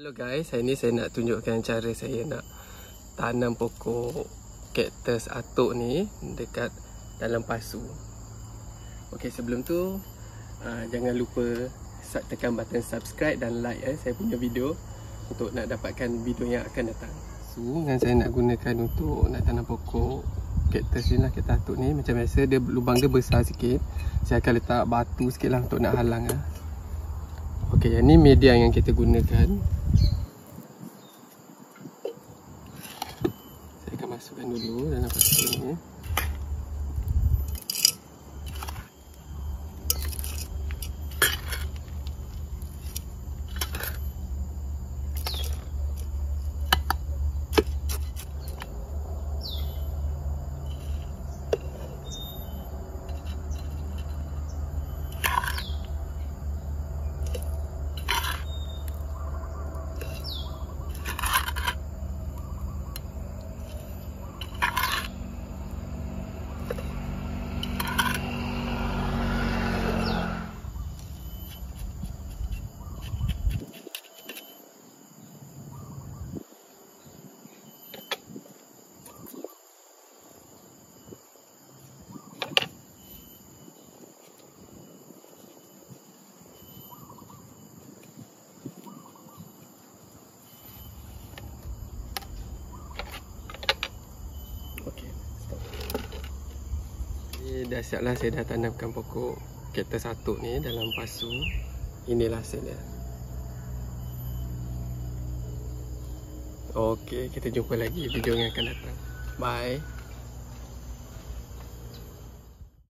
Hello guys, hari ni saya nak tunjukkan cara saya nak tanam pokok cactus atuk ni dekat dalam pasu. Okey, sebelum tu uh, jangan lupa tekan button subscribe dan like eh saya punya video untuk nak dapatkan video yang akan datang. So, yang saya nak gunakan untuk nak tanam pokok cactus ni lah cactus atuk ni macam biasa dia lubang dia besar sikit. Saya akan letak batu sikit lah untuk nak halang ah. Okey, yang ni media yang kita gunakan. Masukkan dulu dalam pasir dah siap lah saya dah tanamkan pokok cactus satu ni dalam pasu. Inilah hasilnya ok kita jumpa lagi video yang akan datang. Bye